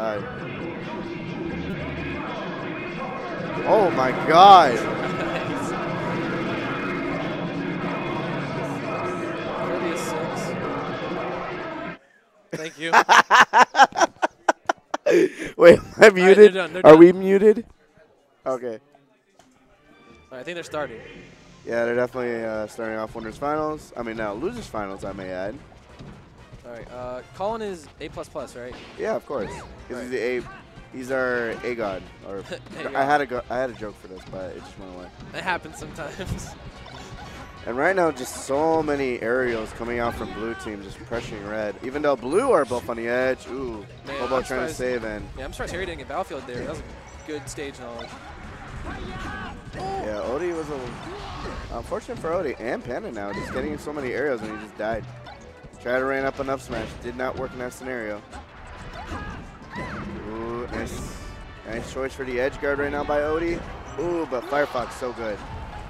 god. Oh my god. Thank you. Wait, am I they're done, they're Are done. we muted? Okay. I think they're starting. Yeah, they're definitely uh, starting off winners finals. I mean, now losers finals, I may add. All right. Uh, Colin is A plus plus, right? Yeah, of course. 'Cause Right. He's the A. He's our A god. Or I had a go, I had a joke for this, but it just went away. It happens sometimes. And right now, just so many aerials coming out from blue team, just pressuring red. Even though blue are both on the edge. Ooh, Man, Colbol I'm trying to save and yeah, I'm surprised Harry didn't get battlefield there. That was a good stage knowledge. yeah, Oaty was a unfortunate for Oaty and Panda now, just getting so many aerials and he just died. Tried to rain up an up smash, did not work in that scenario. Ooh, nice, nice choice for the edge guard right now by Oaty. Ooh, but Firefox so good.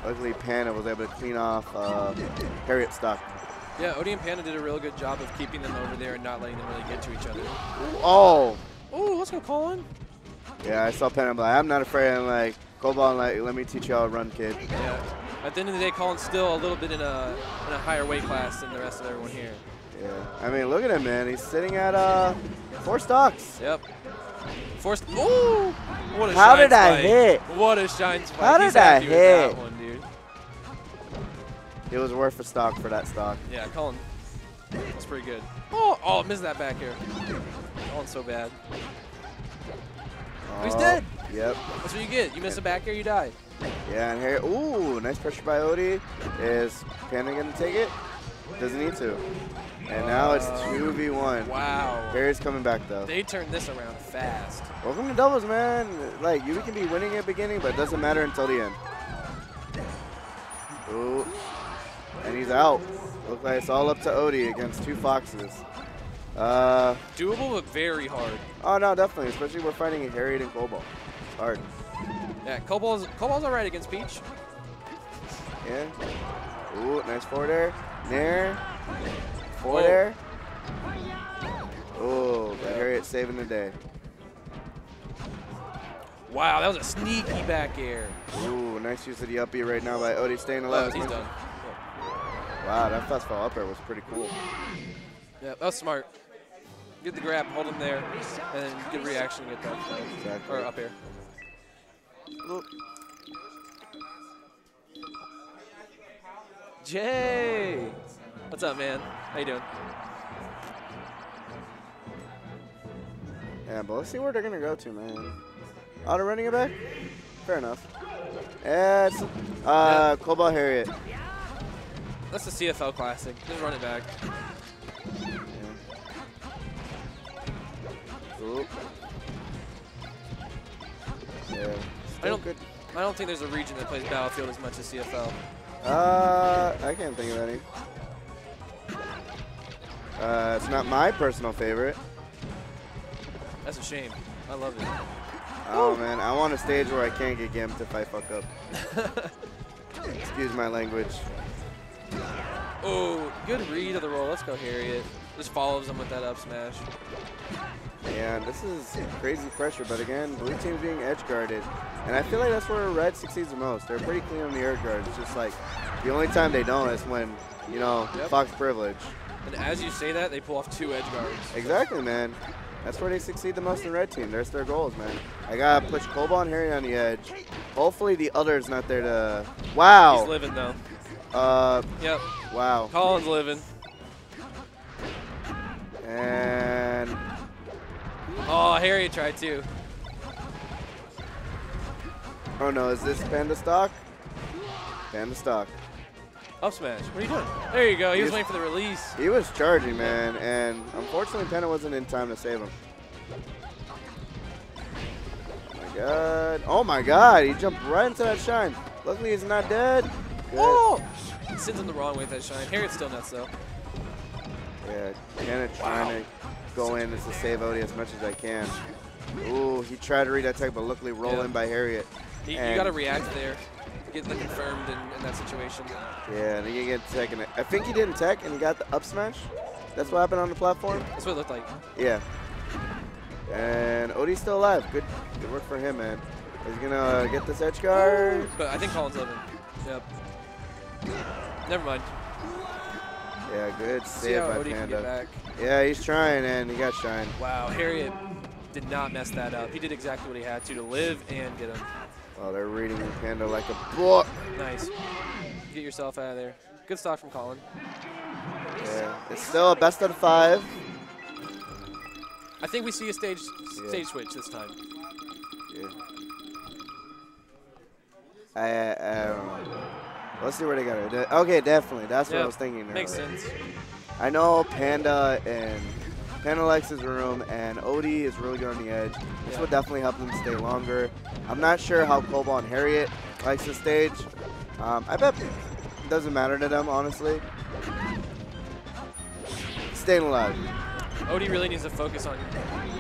Luckily, Panda was able to clean off uh, Harriet stock. Yeah, Oaty and Panda did a real good job of keeping them over there and not letting them really get to each other. Oh, Oh, let's go, Colin. yeah, I saw Panda. I'm like, I'm not afraid. I'm like, Colbol, like, let me teach you how to run, kid. Yeah. At the end of the day, Colin's still a little bit in a in a higher weight class than the rest of everyone here. Yeah, I mean, look at him, man. He's sitting at uh four stocks. Yep. Forced. Ooh! What a How did I spike. hit? What a shine spike. How He's did I hit? one, dude. It was worth a stock for that stock. Yeah, Colin. That's pretty good. Oh, oh, missed that back here. Colin's so bad. He's Oh, dead. Yep. That's what you get. You miss a back here, you die. Yeah, and Harry. Ooh, nice pressure by Oaty. Is Panda gonna take it? Doesn't need to. And now it's Uh, 2v1. Wow. Harry's coming back though. They turned this around fast. Welcome to doubles, man. Like you can be winning at the beginning, but it doesn't matter until the end. Ooh, and he's out. Looks like it's all up to Oaty against two foxes. Uh, Doable, but very hard. oh no, definitely. Especially we're fighting Harriet and Colbol. It's hard. Yeah, Colbol's, Colbol's all right against Peach. Yeah. Ooh, nice forward air. There. Oh. air. Ooh, but Harriet saving the day. Wow, that was a sneaky back air. Ooh, nice use of the up right now by Oaty staying Oh, alive. he's done. Wow, that fast fall up air was pretty cool. Yeah, that was smart. Get the grab, hold him there, and then good reaction, get that uh, down. Exactly. Or up air. Jay! What's up, man? How you doing? Yeah, but let's see where they're gonna go to, man. Auto running it back? Fair enough. Yeah, it's uh, Colbol Harriet. That's the CFL Classic. Just run it back. Yeah. Oop. Yeah. I don't, good. I don't think there's a region that plays Battlefield as much as CFL. Uh, I can't think of any. Uh, it's not my personal favorite. That's a shame. I love it. Oh man, I want a stage where I can't get gimped if I fuck up. Excuse my language. Oh, good read of the roll. Let's go, Harriet. Just follows him with that up smash. And this is crazy pressure, but again, blue team's being edge guarded. And I feel like that's where red succeeds the most. They're pretty clean on the air guard. It's just like the only time they don't is when, you know, Yep. Fox privilege. And as you say that, they pull off two edge guards. Exactly, man. That's where they succeed the most in red team. There's their goals, man. I gotta push Colbol and Harry on the edge. Hopefully the other's not there to. Wow. He's living though. Uh, Yep. wow. Colin's living. And Oh, Harriet tried too. oh no, is this Panda stock? Panda stock. Up smash. What are you doing? There you go. He was He's- waiting for the release. He was charging, man, and unfortunately Panda wasn't in time to save him. Oh my god. Oh my god, he jumped right into that shine. Luckily he's not dead. Good. Oh! Sends him the wrong way with that shine. Harriet's still nuts though. Yeah, Panda trying to go in as to save Oaty as much as I can. Ooh, he tried to read that tech, but luckily roll Yeah. in by Harriet. He, you got to react there. Get the confirmed in, in that situation. Yeah, and he can get tech in it. I think he didn't tech and he got the up smash. That's what happened on the platform. That's what it looked like. Yeah. And Oaty's still alive. Good, good work for him, man. He's gonna uh, get this edge guard. But I think Colin's living. Yep. Never mind. Yeah, good See save by Oaty can get Panda. back. Yeah, he's trying, and he got shine. Wow, Harriet did not mess that up. He did exactly what he had to to live and get him. Oh, they're reading Panda like a book. Nice. Get yourself out of there. Good stock from Colin. Yeah, it's still a best of five. I think we see a stage Yeah. stage switch this time. Yeah. I, I don't know. Let's see where they got it. Okay, definitely. That's what I was thinking. Makes earlier. sense. I know Panda and Panda likes his room, and Oaty is really good on the edge. This Yeah. would definitely help them stay longer. I'm not sure how Colbol and Harriet likes the stage. Um, I bet it doesn't matter to them, honestly. Staying alive. Oaty really needs to focus on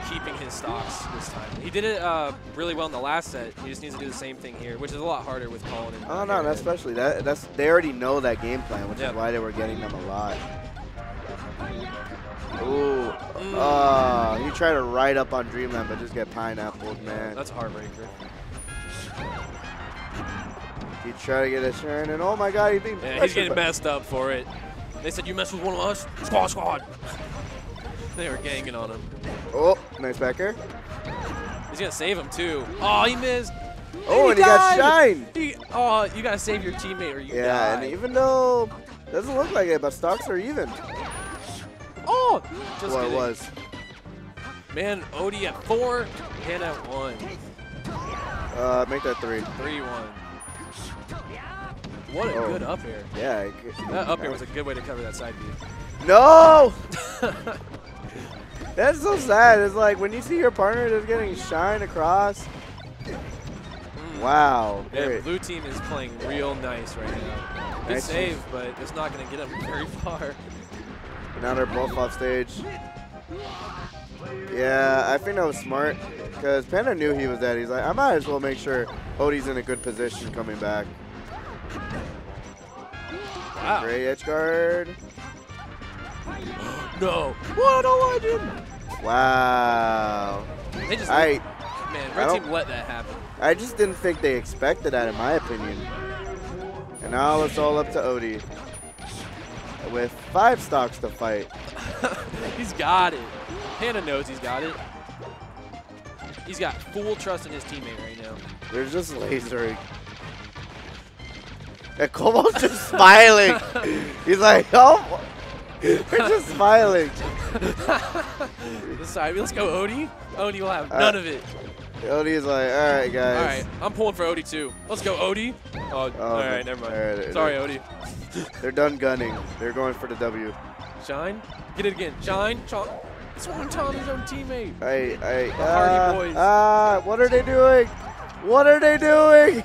keeping his stocks this time. He did it uh, really well in the last set. He just needs to do the same thing here, which is a lot harder with Colin. And Oh no, especially that. That's they already know that game plan, which Yeah. is why they were getting them a lot. Ooh, Mm. uh, you try to ride up on Dreamland, but just get pineappled, man. That's a heartbreaker. You try to get a shine, and oh my god, he's being Yeah, he's getting messed up for it. They said, you mess with one of us? Squad, squad. They were ganging on him. Oh, nice backer. He's going to save him, too. Oh, he missed. Oh, and he got shine. He, oh, you got to save your teammate or you Yeah, die. and even though doesn't look like it, but stocks are even. oh, just well, it was. Man, Oaty at four, Hannah at one. Uh, make that three. 3 1. What a Oh. good up air. Yeah. That up air was a good way to cover that side B. No. That's so sad. It's like when you see your partner just getting shine across. Wow. Yeah, Great. blue team is playing real nice right now. Good Nice. save, but it's not going to get them very far. Now they're both off stage. Yeah, I think that was smart because Panda knew he was dead. He's like, I might as well make sure Oaty's in a good position coming back. Wow. Great edge guard. No. What a legend. Wow. They just, I man, I red don't- team let that happen. I just didn't think they expected that, in my opinion. And now it's all up to Oaty. With five stocks to fight. he's got it. Hannah knows he's got it. He's got full trust in his teammate right now. They're just lasering. And Colbol's just smiling. He's like, oh, we're just smiling. This side, let's go, Oaty. Oaty will have Uh, none of it. Oaty's like, all right, guys. All right, I'm pulling for Oaty too. Let's go, Oaty. Oh, Oh, all never mind. All right, Sorry, Oaty. They're done gunning. They're going for the W. Shine. Get it again. Shine. Shine. It's one his own teammate. The Hardy ah, Boys. Ah, what are they doing? What are they doing?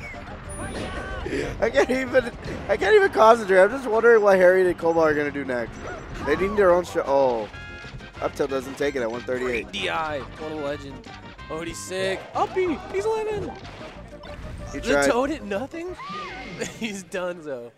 I can't even, I can't even concentrate. I'm just wondering what Harry and Colbol are gonna do next. They need their own show. Oh, up till doesn't take it at 138. Great DI. Total legend. Oh, Oaty's sick. Uppy. He's living. He The toad hit nothing? He's done, though.